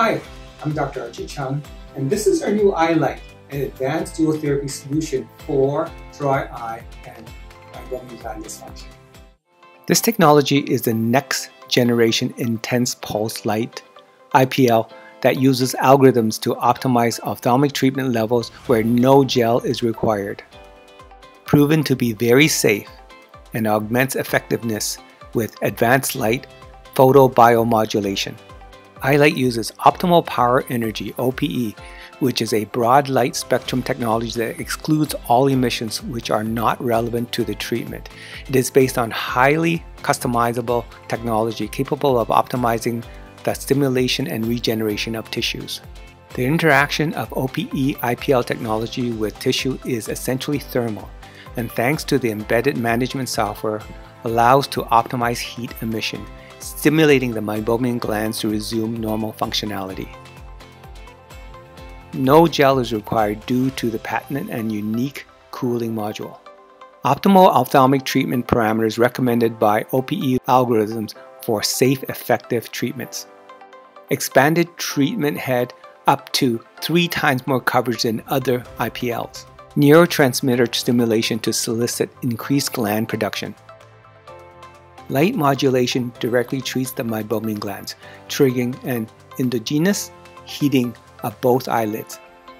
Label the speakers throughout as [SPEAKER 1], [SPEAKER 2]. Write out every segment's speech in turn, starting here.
[SPEAKER 1] Hi, I'm Dr. Archie Chung, and this is our new Eyelight, an advanced dual therapy solution for dry eye and meibomian gland dysfunction.
[SPEAKER 2] This technology is the next generation intense pulse light IPL that uses algorithms to optimize ophthalmic treatment levels where no gel is required. Proven to be very safe and augments effectiveness with advanced light photobiomodulation. Eyelight uses optimal power energy OPE, which is a broad light spectrum technology that excludes all emissions which are not relevant to the treatment. It is based on highly customizable technology capable of optimizing the stimulation and regeneration of tissues. The interaction of OPE IPL technology with tissue is essentially thermal, and thanks to the embedded management software, allows to optimize heat emission, stimulating the meibomian glands to resume normal functionality. No gel is required due to the patented and unique cooling module. Optimal ophthalmic treatment parameters recommended by OPE algorithms for safe, effective treatments. Expanded treatment head up to three times more coverage than other IPLs. Neurotransmitter stimulation to solicit increased gland production. Light modulation directly treats the meibomian glands, triggering an endogenous heating of both eyelids.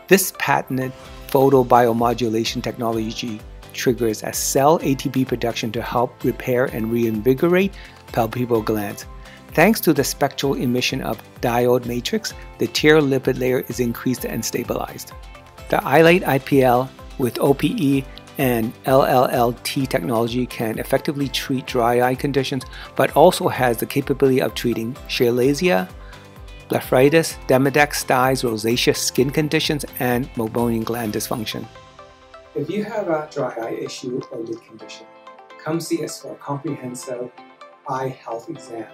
[SPEAKER 2] This patented photobiomodulation technology triggers a cell ATP production to help repair and reinvigorate palpebral glands. Thanks to the spectral emission of diode matrix, the tear lipid layer is increased and stabilized. The Eyelight IPL with OPE and LLLT technology can effectively treat dry eye conditions, but also has the capability of treating chalazion, blepharitis, demodex, styes, rosacea skin conditions, and meibomian gland dysfunction.
[SPEAKER 1] If you have a dry eye issue or lid condition, come see us for a comprehensive eye health exam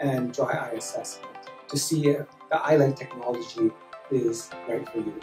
[SPEAKER 1] and dry eye assessment to see if the Eyelight technology is right for you.